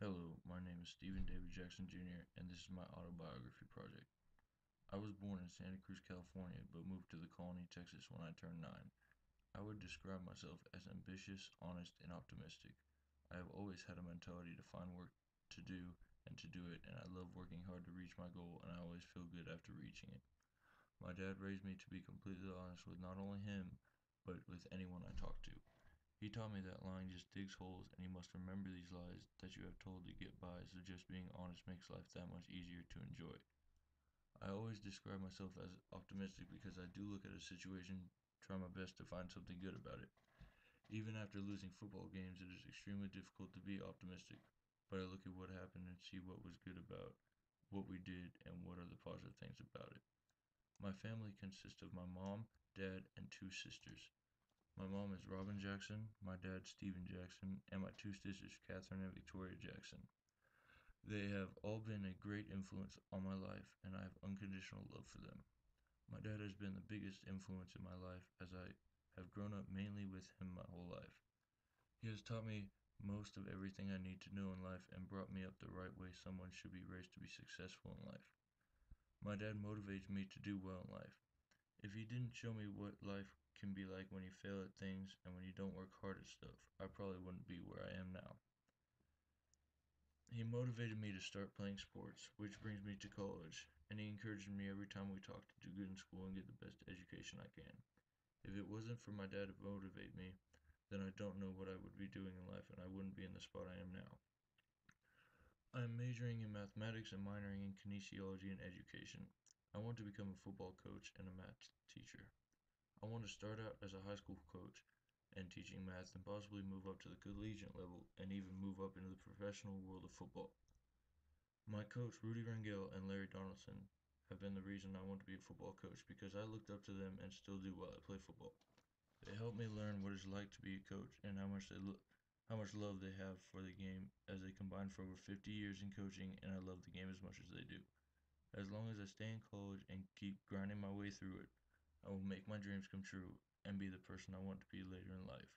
Hello, my name is Steven David Jackson Jr., and this is my autobiography project. I was born in Santa Cruz, California, but moved to the Colony, Texas when I turned nine. I would describe myself as ambitious, honest, and optimistic. I have always had a mentality to find work to do and to do it, and I love working hard to reach my goal, and I always feel good after reaching it. My dad raised me to be completely honest with not only him, but with anyone I talk to. He taught me that lying just digs holes, and you must remember these lies that you have told to get by, so just being honest makes life that much easier to enjoy. I always describe myself as optimistic because I do look at a situation, try my best to find something good about it. Even after losing football games, it is extremely difficult to be optimistic, but I look at what happened and see what was good about what we did and what are the positive things about it. My family consists of my mom, dad, and two sisters. My mom is Robin Jackson, my dad Steven Jackson, and my two sisters Catherine and Victoria Jackson. They have all been a great influence on my life, and I have unconditional love for them. My dad has been the biggest influence in my life as I have grown up mainly with him my whole life. He has taught me most of everything I need to know in life and brought me up the right way someone should be raised to be successful in life. My dad motivates me to do well in life. If he didn't show me what life can be like when you fail at things and when you don't work hard at stuff, I probably wouldn't be where I am now. He motivated me to start playing sports, which brings me to college, and he encouraged me every time we talked to do good in school and get the best education I can. If it wasn't for my dad to motivate me, then I don't know what I would be doing in life and I wouldn't be in the spot I am now. I am majoring in mathematics and minoring in kinesiology and education. I want to become a football coach and a math teacher. I want to start out as a high school coach and teaching math and possibly move up to the collegiate level and even move up into the professional world of football. My coach, Rudy Rangel and Larry Donaldson, have been the reason I want to be a football coach because I looked up to them and still do while I play football. They helped me learn what it's like to be a coach and how much they lo- how much love they have for the game as they combine for over 50 years in coaching and I love the game as much as they do. As long as I stay in college and keep grinding my way through it, I will make my dreams come true and be the person I want to be later in life.